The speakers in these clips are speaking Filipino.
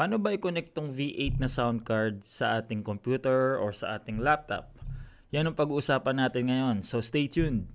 Paano ba i-connect tong V8 na sound card sa ating computer or sa ating laptop? Yan ang pag-uusapan natin ngayon. So stay tuned.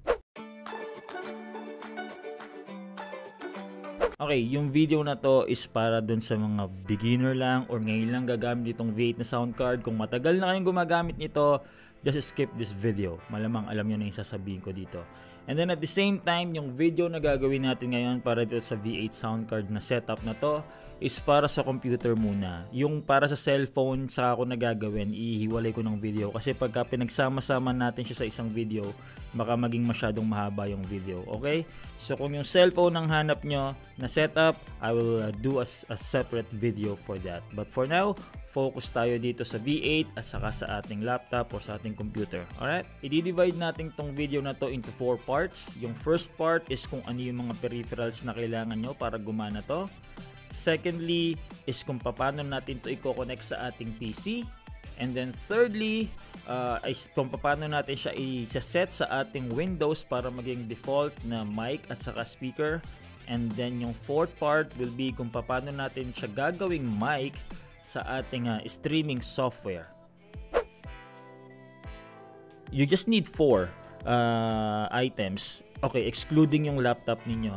Okay, yung video na to is para dun sa mga beginner lang or ngayon lang gagamit itong V8 na sound card. Kung matagal na kayong gumagamit nito, just skip this video. Malamang alam nyo na yung sasabihin ko dito. And then at the same time, yung video na gagawin natin ngayon para dito sa V8 sound card na setup na to is para sa computer muna. Yung para sa cellphone, sa ako nagagawin, ihiwalay ko ng video. Kasi pagka pinagsama-sama natin siya sa isang video, baka maging masyadong mahaba yung video. Okay? So kung yung cellphone ang hanap nyo na setup, I will uh, do a, a separate video for that. But for now, focus tayo dito sa V8 at saka sa ating laptop or sa ating computer. Alright? I-divide natin tong video na to into four parts. Yung first part is kung ano yung mga peripherals na kailangan nyo para gumana to. Secondly is kung paano natin to i-connect sa ating PC. And then thirdly, uh, is kung paano natin siya i-set sa ating Windows para maging default na mic at saka speaker. And then yung fourth part will be kung paano natin siya gagawing mic sa ating uh, streaming software. You just need four uh, items. Okay, excluding yung laptop ninyo.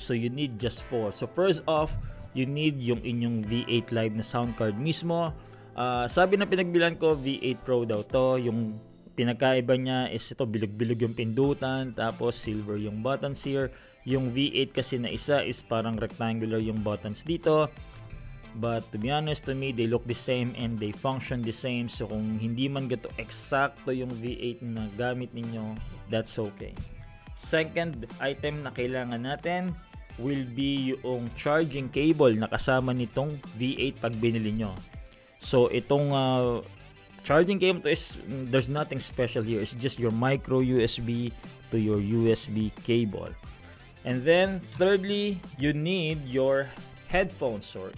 So you need just four. So first off, you need yung inyong V8 Live na sound card mismo. Uh, sabi na pinagbilan ko, V8 Pro daw to. Yung pinagkaiba niya is ito, bilog-bilog yung pindutan, tapos silver yung buttons here. Yung V8 kasi na isa is parang rectangular yung buttons dito. But to be honest to me, they look the same and they function the same. So kung hindi man gato eksakto yung V8 na gamit ninyo, that's okay. Second item na kailangan natin will be yung charging cable na kasama nitong V8 pag binili nyo. So itong uh, charging cable to is there's nothing special here. It's just your micro USB to your USB cable. And then thirdly, you need your headphones or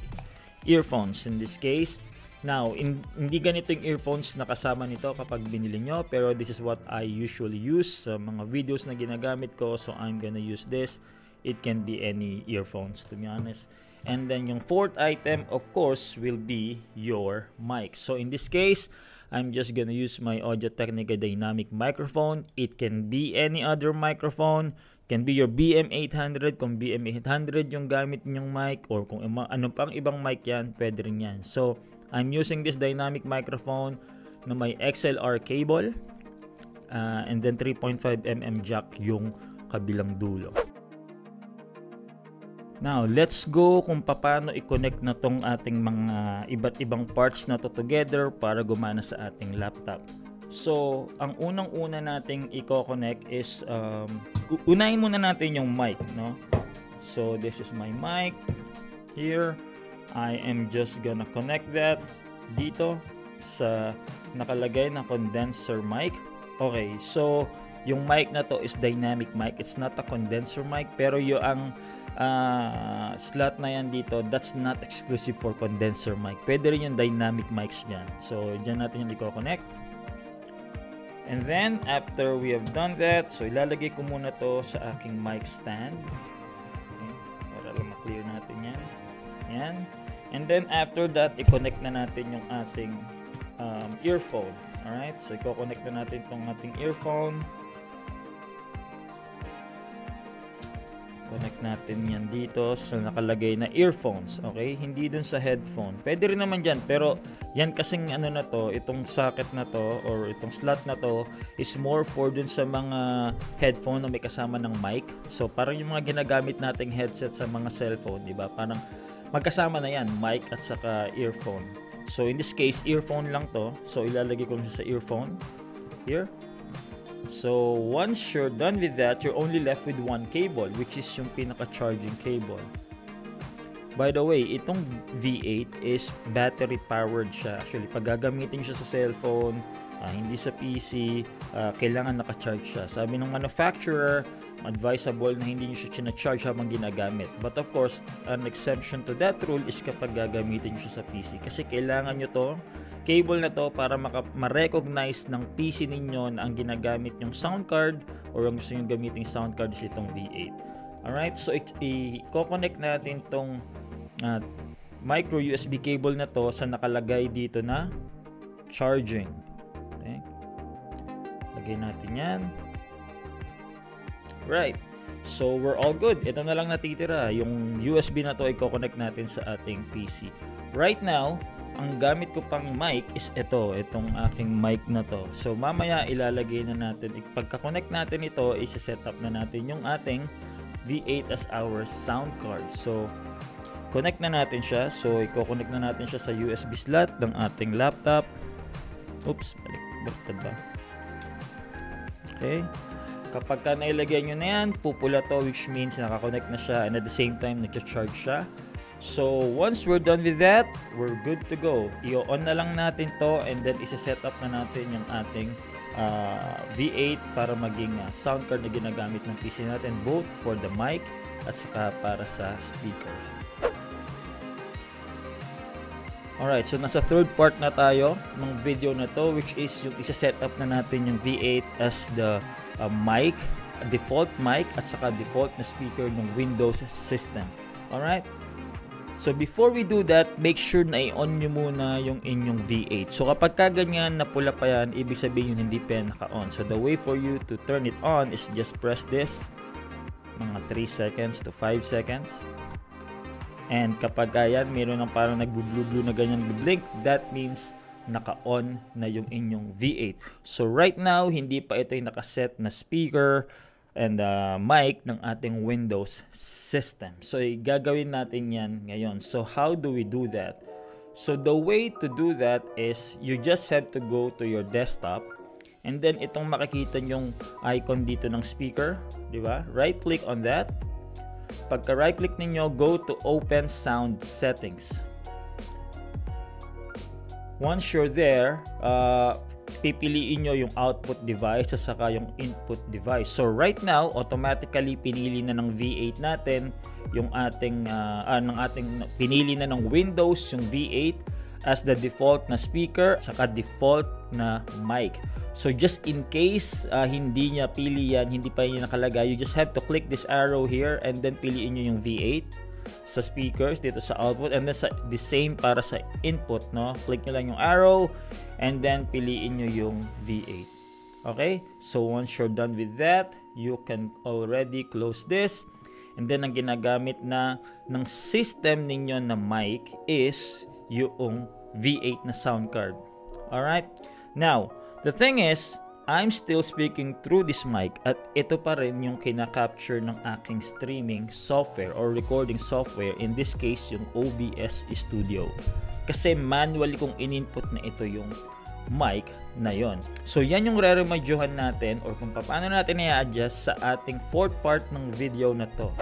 earphones in this case. Now, in, hindi ganito yung earphones na kasama nito kapag binili nyo, pero this is what I usually use sa mga videos na ginagamit ko, so I'm gonna use this it can be any earphones to be honest. And then yung fourth item of course will be your mic. So in this case I'm just gonna use my Audio Technica dynamic microphone. It can be any other microphone. Can be your BM800 kung BM800 yung gamit nyong mic or kung ano pang ibang mic yan pwede rin yan. So I'm using this dynamic microphone na may XLR cable uh, and then 3.5mm jack yung kabilang dulo Now, let's go kung paano i-connect na tong ating mga iba't ibang parts na to together para gumana sa ating laptop. So, ang unang-una nating i-connect is um, unahin muna natin yung mic, no? So, this is my mic here. I am just gonna connect that dito sa nakalagay na condenser mic. Okay, so yung mic na to is dynamic mic. It's not a condenser mic pero yung ang uh, slot na yan dito, that's not exclusive for condenser mic. Pwede rin yung dynamic mics dyan. So, dyan natin yung i-connect. And then, after we have done that, so ilalagay ko muna to sa aking mic stand. Okay, para lang ma-clear natin yan. Yan. And then, after that, i-connect na natin yung ating um, earphone. Alright, so i-connect na natin itong ating earphone. Natin yan dito sa nakalagay na earphones. Okay? Hindi dun sa headphone. Pwede rin naman dyan. Pero yan kasing ano na to, itong socket na to or itong slot na to is more for dun sa mga headphone na may kasama ng mic. So parang yung mga ginagamit nating headset sa mga cellphone, di ba? Parang magkasama na yan, mic at saka earphone. So in this case, earphone lang to. So ilalagay ko sa earphone. Here. So, once you're done with that, you're only left with one cable, which is yung pinaka-charging cable. By the way, itong V8 is battery powered siya. Actually, pag gagamitin siya sa cellphone, uh, hindi sa PC, uh, ah, kailangan naka-charge siya. Sabi ng manufacturer, advisable na hindi nyo siya charge habang ginagamit. But of course, an exception to that rule is kapag gagamitin nyo siya sa PC. Kasi kailangan nyo to cable na to para ma-recognize ng PC ninyo na ang ginagamit yung sound card or ang gusto nyo gamitin sound card is itong V8. Alright, so i-connect natin tong uh, micro USB cable na to sa nakalagay dito na charging. Okay. Lagay natin yan. Right. So, we're all good. Ito na lang natitira. Yung USB na to, i-connect natin sa ating PC. Right now, ang gamit ko pang mic is ito, itong aking mic na to. So, mamaya ilalagay na natin. Pagka-connect natin ito, isa-set up na natin yung ating V8 as our sound card. So, connect na natin siya. So, i-connect na natin siya sa USB slot ng ating laptop. Oops, balik, baliktad ba? Okay. Kapag ka nailagay nyo na yan, pupula to which means nakakonect na siya and at the same time nagcha-charge siya. So, once we're done with that, we're good to go. I-on na lang natin to and then isa-set up na natin yung ating uh, V8 para maging uh, sound card na ginagamit ng PC natin both for the mic at saka para sa speakers. Alright, so nasa third part na tayo ng video na to which is yung isa-set up na natin yung V8 as the uh, mic, default mic at saka default na speaker ng Windows system. Alright? So before we do that, make sure na i-on nyo muna yung inyong V8. So kapag ka ganyan na pula pa yan, ibig sabihin hindi pa naka-on. So the way for you to turn it on is just press this mga 3 seconds to 5 seconds. And kapag yan, meron ng parang nagbu-blue-blue na ganyan blink, that means naka-on na yung inyong V8. So right now, hindi pa ito yung nakaset na speaker and uh, mic ng ating Windows system. So gagawin natin yan ngayon. So how do we do that? So the way to do that is you just have to go to your desktop and then itong makikita yung icon dito ng speaker, di ba? Right click on that. Pagka right click ninyo, go to open sound settings. Once you're there, uh, pipiliin nyo yung output device at saka yung input device. So right now, automatically pinili na ng V8 natin yung ating uh, uh, ng ating pinili na ng Windows yung V8 as the default na speaker saka default na mic. So just in case uh, hindi niya pili yan, hindi pa niya nakalagay, you just have to click this arrow here and then piliin niyo yung V8 sa speakers dito sa output and then sa the same para sa input no? Click nyo lang yung arrow and then piliin nyo yung V8 okay? So once you're done with that you can already close this. And then ang ginagamit na ng system ninyo na mic is yung V8 na sound card. Alright? Now the thing is I'm still speaking through this mic at ito pa rin yung kina-capture ng aking streaming software or recording software in this case yung OBS Studio kasi manually kong in-input na ito yung mic na yon. So yan yung re-remedyohan natin or kung paano natin i-adjust sa ating fourth part ng video na to.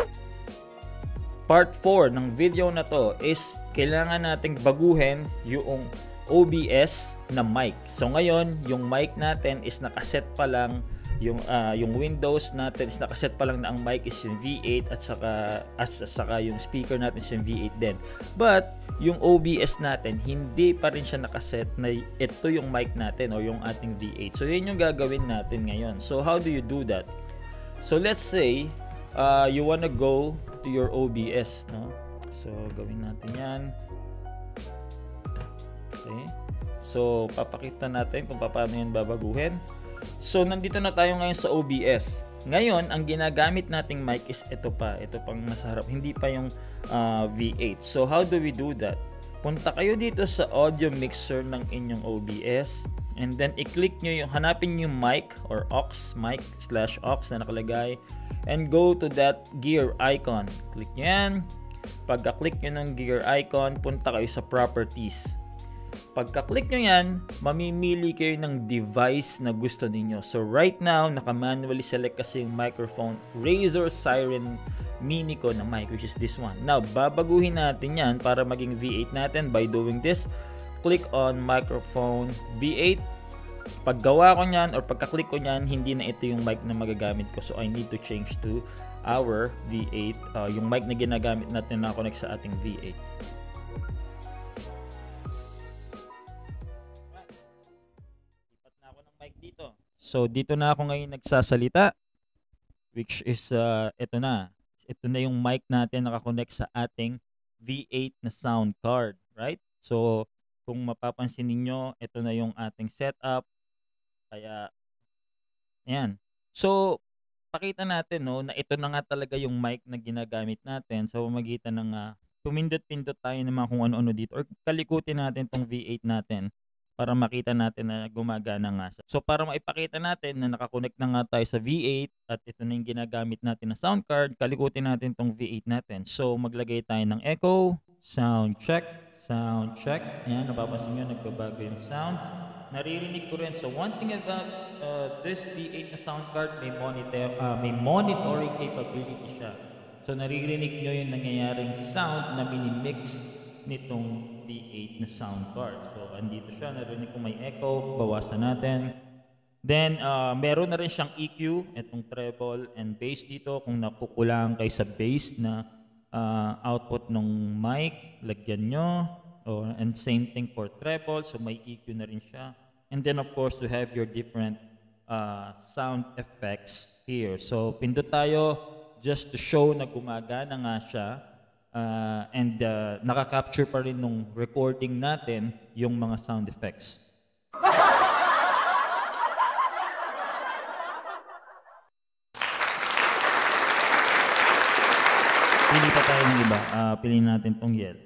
Part 4 ng video na to is kailangan nating baguhin yung OBS na mic. So ngayon, yung mic natin is nakaset pa lang yung uh, yung Windows natin is nakaset pa lang na ang mic is yung V8 at saka at saka yung speaker natin is yung V8 din. But yung OBS natin hindi pa rin siya nakaset na ito yung mic natin o yung ating V8. So yun yung gagawin natin ngayon. So how do you do that? So let's say uh, you wanna go to your OBS, no? So gawin natin 'yan. Okay? So, papakita natin kung paano yan babaguhin. So, nandito na tayo ngayon sa OBS. Ngayon, ang ginagamit nating mic is ito pa. Ito pang nasa harap. Hindi pa yung uh, V8. So, how do we do that? Punta kayo dito sa audio mixer ng inyong OBS. And then, i-click nyo yung, hanapin yung mic or aux, mic slash aux na nakalagay. And go to that gear icon. Click nyo yan. Pagka-click nyo ng gear icon, punta kayo sa properties. Pagka-click nyo yan, mamimili kayo ng device na gusto ninyo. So right now, naka-manually select kasi yung microphone Razer Siren Mini ko na mic which is this one. Now, babaguhin natin yan para maging V8 natin by doing this. Click on microphone V8. Paggawa ko niyan or pagka-click ko niyan, hindi na ito yung mic na magagamit ko. So I need to change to our V8, uh, yung mic na ginagamit natin na connect sa ating V8. So dito na ako ngayon nagsasalita which is uh, ito na. Ito na yung mic natin nakakonect sa ating V8 na sound card, right? So, kung mapapansin ninyo, ito na yung ating setup. Kaya, ayan. So, pakita natin no, na ito na nga talaga yung mic na ginagamit natin sa pamagitan ng uh, pumindot-pindot tayo ng mga kung ano-ano dito or kalikutin natin tong V8 natin para makita natin na gumagana nga siya. So para maipakita natin na nakakonect na nga tayo sa V8 at ito na yung ginagamit natin na sound card, kalikutin natin tong V8 natin. So maglagay tayo ng echo, sound check, sound check. Ayan, napapansin nyo, nagbabago yung sound. Naririnig ko rin. So one thing about uh, this V8 na sound card, may, monitor, uh, may monitoring capability siya. So naririnig nyo yung nangyayaring sound na minimix nitong V8 na sound card. So, andito siya. Narinig ko may echo. Bawasan natin. Then, uh, meron na rin siyang EQ, itong treble and bass dito. Kung napukulang kay sa bass na uh, output ng mic, lagyan nyo. Oh, and same thing for treble. So, may EQ na rin siya. And then, of course, you have your different uh, sound effects here. So, pindot tayo just to show na gumagana nga siya uh, and uh, nakaka-capture pa rin nung recording natin yung mga sound effects. Pili pa tayo ng iba. Uh, piliin natin tong yell.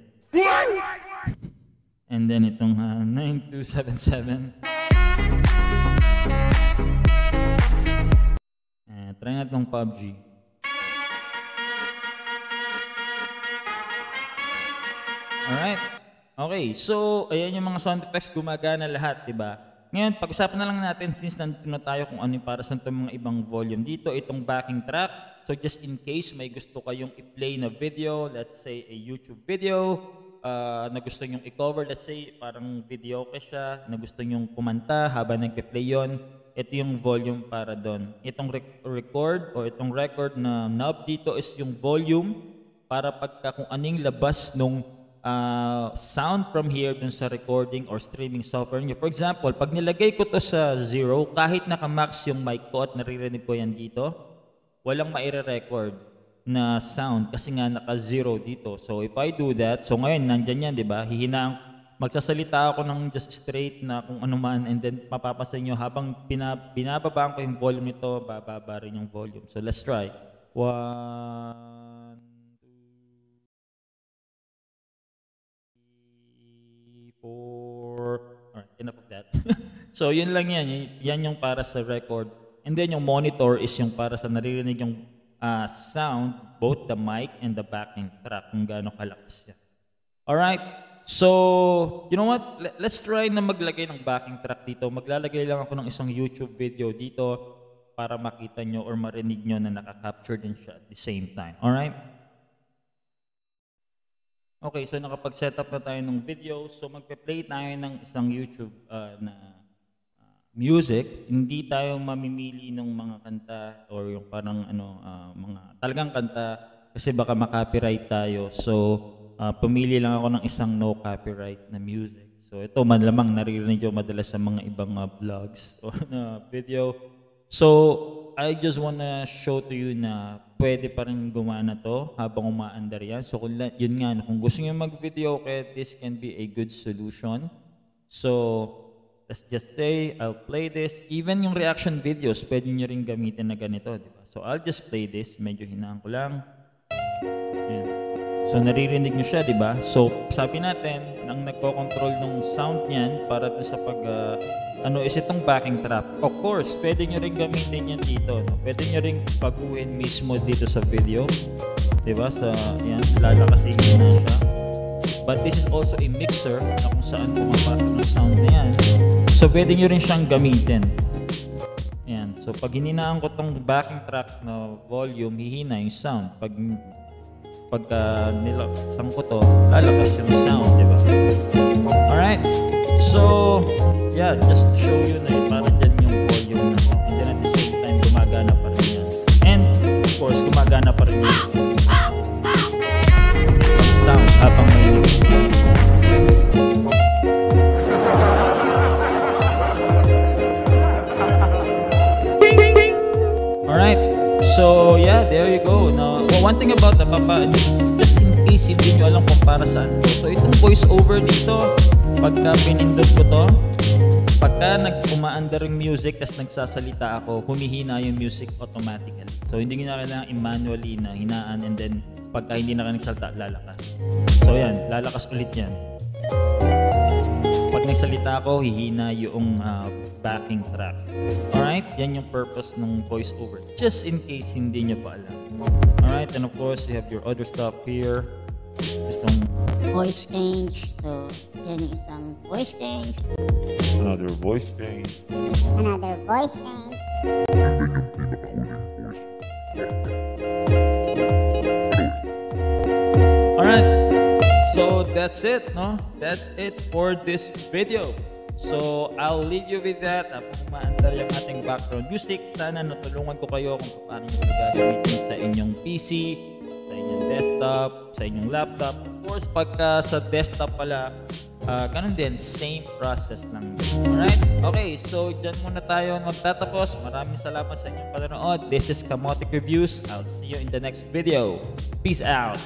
And then itong uh, 9277. Uh, try natin tong PUBG. Alright. Okay, so ayan yung mga sound effects gumagana lahat, di ba? Ngayon, pag-usapan na lang natin since nandito na tayo kung ano yung para sa mga ibang volume dito, itong backing track. So just in case may gusto kayong i-play na video, let's say a YouTube video, uh, na gusto nyong i-cover, let's say parang video ka siya, na gusto nyong kumanta habang nagpe-play yon, ito yung volume para doon. Itong rec- record o itong record na knob dito is yung volume para pagka kung anong labas nung uh, sound from here dun sa recording or streaming software niyo. For example, pag nilagay ko to sa zero, kahit naka-max yung mic ko at naririnig ko yan dito, walang maire-record na sound kasi nga naka-zero dito. So if I do that, so ngayon nandyan yan, di ba? Hihinaan, magsasalita ako ng just straight na kung ano man and then mapapasin nyo habang binababaan ko yung volume nito, bababa rin yung volume. So let's try. One, alright, enough of that. so yun lang yan, yan yung para sa record. And then yung monitor is yung para sa naririnig yung uh, sound, both the mic and the backing track, kung gaano kalakas yan. Alright, so you know what, let's try na maglagay ng backing track dito. Maglalagay lang ako ng isang YouTube video dito para makita nyo or marinig nyo na naka-capture din siya at the same time. Alright? Okay, so nakapag-set up na tayo ng video. So magpe-play tayo ng isang YouTube uh, na uh, music. Hindi tayo mamimili ng mga kanta or yung parang ano uh, mga talagang kanta kasi baka ma-copyright tayo. So uh, pumili lang ako ng isang no copyright na music. So ito man lamang naririnig ko madalas sa mga ibang uh, vlogs o na video. So I just wanna show to you na pwede pa rin gumana to habang umaandar yan. So kung, yun nga, kung gusto nyo mag-video okay, this can be a good solution. So, let's just say, I'll play this. Even yung reaction videos, pwede nyo rin gamitin na ganito. Di ba? So, I'll just play this. Medyo hinaan ko lang. Yan. So, naririnig nyo siya, di ba? So, sabi natin, ang nagko-control ng sound niyan para sa pag uh, ano is itong backing trap. Of course, pwede nyo rin gamitin yan dito. No? Pwede nyo rin baguhin mismo dito sa video. Diba? Sa, yan, lalakasin nyo na siya. But this is also a mixer na kung saan pumapasok ng sound na yan. So, pwede nyo rin siyang gamitin. Yan. So, pag hininaan ko tong backing track na volume, hihina yung sound. Pag pagka nilaksan ko to, lalakas yung sound, di ba? Alright. So, yeah, just to show you na parang dyan yung volume na. And then at the same time, gumagana pa rin yan. And, of course, gumagana pa rin yung sound habang may Alright, so yeah, there you go. Now, well, one thing about the Papa, just, just in case hindi nyo alam kung para saan. So itong voice over dito, pagka pinindot ko to, pagka nag-umaandar yung music tapos nagsasalita ako, humihina yung music automatically. So hindi na kailangan i-manually na hinaan and then pagka hindi na kayo nagsalita, lalakas. So yan, lalakas ulit yan. Pag nagsalita ako, hihina yung uh, backing track. Alright? Yan yung purpose ng voice over. Just in case hindi nyo pa alam. Alright? And of course, you have your other stuff here. Itong voice change. So, yan yung isang voice change. Another voice change. Another voice change. Alright. So that's it, no? That's it for this video. So I'll leave you with that. Habang umaandar yung ating background music, sana natulungan ko kayo kung paano nyo ito gagamitin sa inyong PC, desktop, sa inyong laptop. Of course, pagka sa desktop pala, uh, ganun din, same process lang. Alright? Okay, so dyan muna tayo magtatapos. Maraming salamat sa inyong panonood. This is Kamotic Reviews. I'll see you in the next video. Peace out!